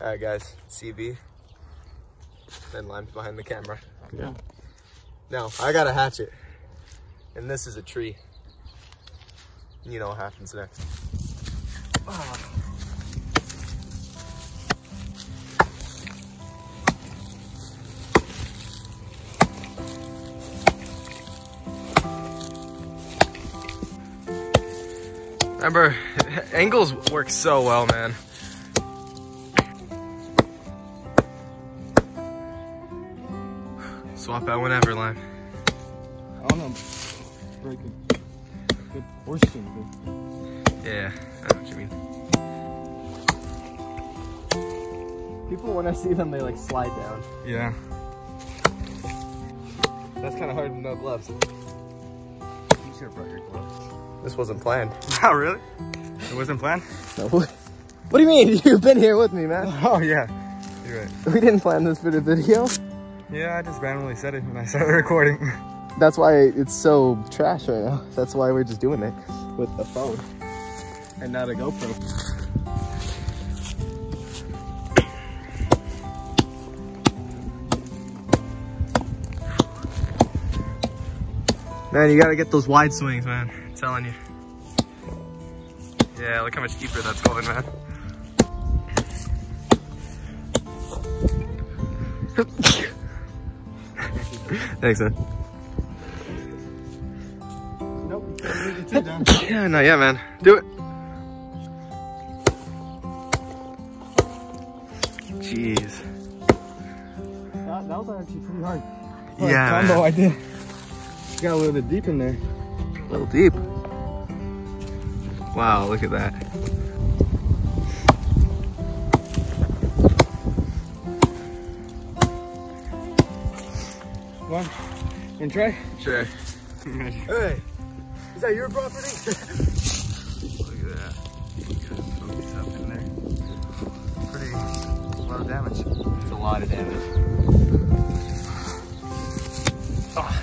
All right, guys, CB. Then Lime's behind the camera. Yeah. Now, I got a hatchet. And this is a tree. You know what happens next. Remember, angles work so well, man. Swap out whenever, Lime. I don't know. Breaking. Good portion. Yeah, I know what you mean. People, when I see them, they like slide down. Yeah. That's kind of hard with no gloves. You should have brought your gloves. This wasn't planned. Oh, really? It wasn't planned? No. What do you mean? You've been here with me, man. Oh, yeah. You're right. We didn't plan this for the video. Yeah, I just randomly said it when I started recording. That's why it's so trash right now. That's why we're just doing it with a phone and not a GoPro. Man, you gotta get those wide swings, man. I'm telling you. Yeah, look how much deeper that's going, man. Thanks, man. Nope, you can't leave your down. Yeah, not yet, man. Do it. Jeez. That, that was actually pretty hard. Yeah, Combo. I did. Got a little bit deep in there. A little deep. Wow, look at that. One. And try. Sure. Hey, is that your property? Look at that. Focus up in there. Pretty, a lot of damage. It's a lot of damage. Ah.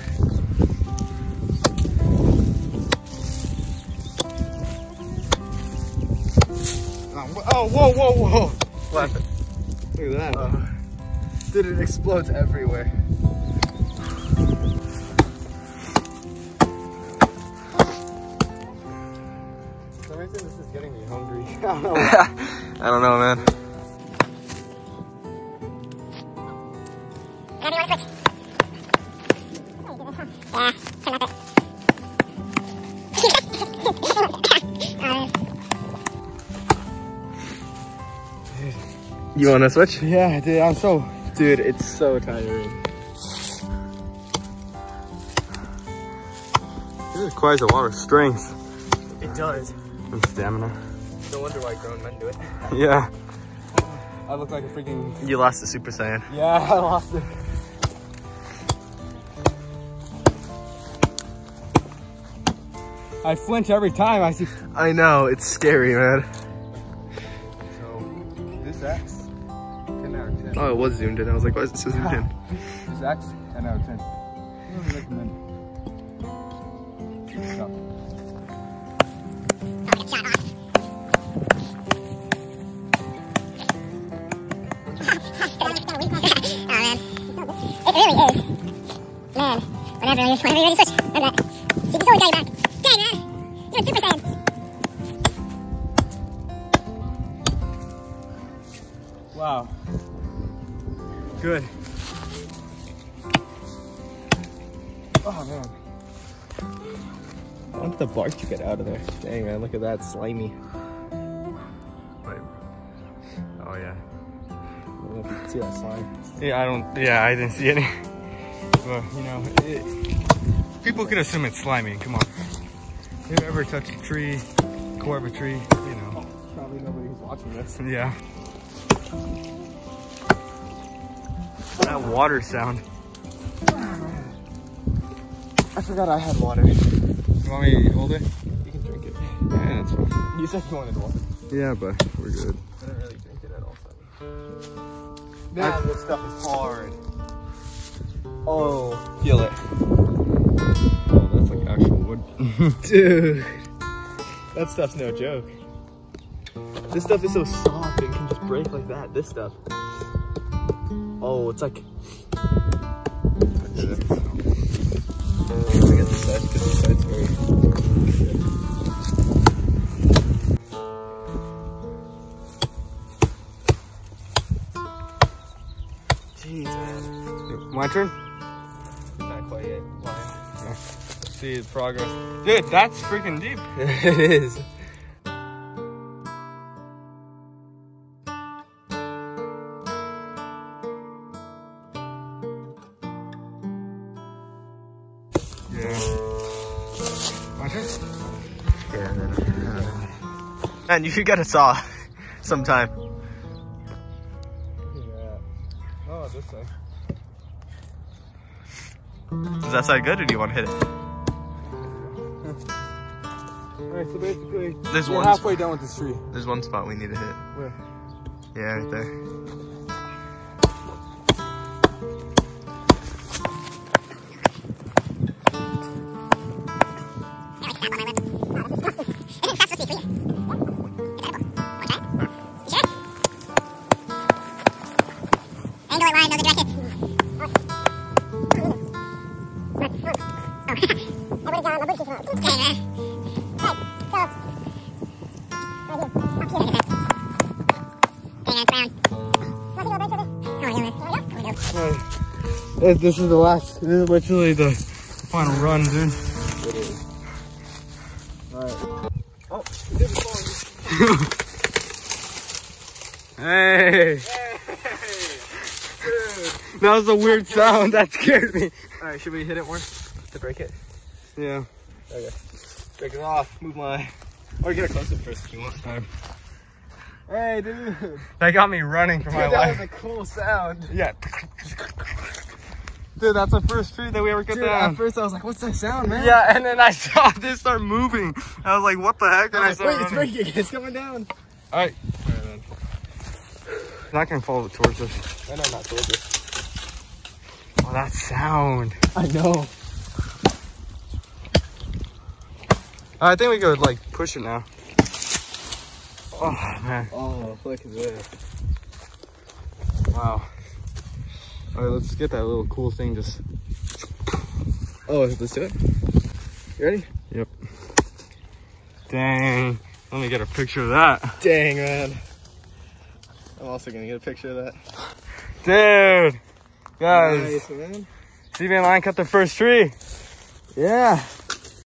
oh, whoa, whoa, whoa. What happened? Look at that. Uh, dude, it explodes everywhere. Reason, this is getting me hungry. I don't know, man. You want to switch? yeah, dude, I'm so. Dude, it's so tiring. This requires a lot of strength It does. And stamina. No wonder why grown men do it. Yeah. I look like a freaking. You lost the Super Saiyan. Yeah, I lost it. I flinch every time I see. I know, it's scary, man. So, this X, 10 out of 10. Oh, it was zoomed in. I was like, why is it so zoomed in? This X, 10 out of 10. You whenever you're ready switch. Remember that. See, this always got you. You're Super. Wow. Good. Oh man. I want the bark to get out of there. Dang, man, look at that. Slimy. Wait. Oh yeah. I don't know if you can see that slime. Yeah, I don't. Yeah, I didn't see any. But you know, it, people could assume it's slimy. Come on. If you ever touch a tree, core of a tree, you know. Probably nobody who's watching this. Yeah. That water sound. I forgot I had water. You want me to hold it? You can drink it. Yeah, that's fine. You said you wanted water. Yeah, but we're good. I didn't really drink it at all. Man, this stuff is hard. Oh, feel it. Oh, that's like actual wood. Dude, that stuff's no joke. This stuff is so soft and can just break like that. This stuff. Oh, it's like. Look at the because the sides very. Jeez, man. My turn? Not quite yet. See the progress. Dude, that's freaking deep. it is. Man, you should get a saw sometime. Yeah. Oh, this side. Does that sound good or do you want to hit it? Alright, so basically, There's we're one halfway down with this tree. There's one spot we need to hit. Where? Yeah, right there. This is the last, this is literally the final run, dude. Alright. Oh, Hey! That was a weird sound. That scared me. Alright, should we hit it more to break it? Yeah. Okay. Break it off. Move my. Or get it close up first if you want. Hey, dude. That got me running for my Dude, that was a cool sound. Yeah. Dude, that's the first tree that we ever cut Dude, down. at first I was like, what's that sound, man? Yeah, and then I saw this start moving. I was like, what the heck? And I, I was like, started wait, it's breaking. It's coming down. Alright. Not gonna follow it towards us. I know, not towards it. Oh, that sound. I know. I think we could like push it now. Oh man, Oh, look at that. wow. All right, let's get that little cool thing. Just Oh, let's do it. You ready? Yep. Dang. Let me get a picture of that, Dang, man. I'm also gonna get a picture of that. dude. Guys, Nice, man. Lime cut the first tree. Yeah.